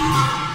Yeah.